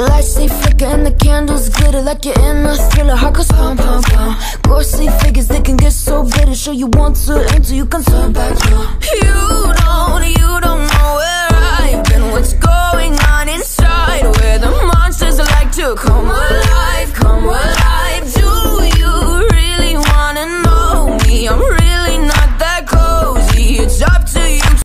Lights they flicker and the candles glitter Like you're in a thriller. Heart goes pum pum pum Ghostly figures they can get so bitter. Show you want to until you can turn back now. You don't, you don't know where I've been. What's going on inside? Where the monsters like to come alive Come alive. Do you really wanna know me? I'm really